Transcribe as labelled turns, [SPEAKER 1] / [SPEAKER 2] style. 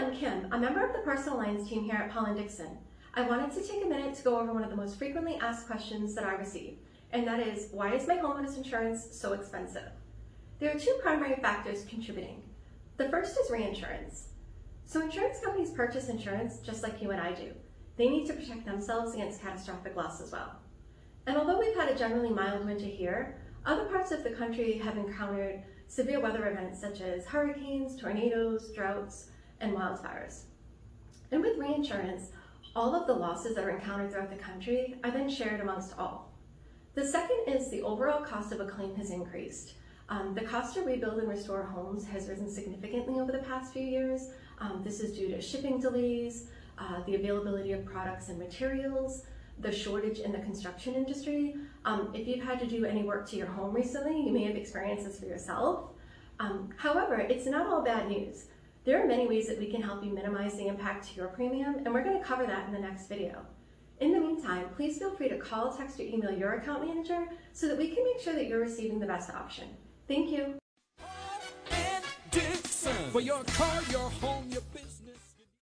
[SPEAKER 1] I'm Kim, a member of the personal lines team here at Paul & Dixon. I wanted to take a minute to go over one of the most frequently asked questions that I receive, and that is, why is my homeowner's insurance so expensive? There are two primary factors contributing. The first is reinsurance. So insurance companies purchase insurance just like you and I do. They need to protect themselves against catastrophic loss as well. And although we've had a generally mild winter here, other parts of the country have encountered severe weather events such as hurricanes, tornadoes, droughts, and wildfires. And with reinsurance, all of the losses that are encountered throughout the country are then shared amongst all. The second is the overall cost of a claim has increased. Um, the cost to rebuild and restore homes has risen significantly over the past few years. Um, this is due to shipping delays, uh, the availability of products and materials, the shortage in the construction industry. Um, if you've had to do any work to your home recently, you may have experienced this for yourself. Um, however, it's not all bad news. There are many ways that we can help you minimize the impact to your premium, and we're going to cover that in the next video. In the meantime, please feel free to call, text, or email your account manager so that we can make sure that you're receiving the best option. Thank you.